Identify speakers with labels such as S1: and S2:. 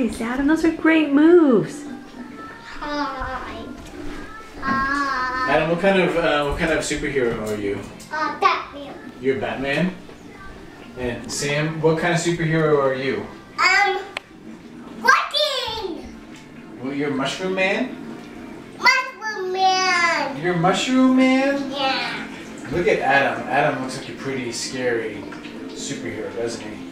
S1: Nice, Adam. Those are great moves.
S2: Hi. Hi.
S3: Adam, what kind of uh, what kind of superhero are you?
S2: Uh, Batman.
S3: You're Batman. And Sam, what kind of superhero are you?
S2: Um, walking.
S3: Well, you're Mushroom Man.
S2: Mushroom Man.
S3: You're Mushroom Man.
S2: Yeah.
S3: Look at Adam. Adam looks like a pretty scary superhero, doesn't he?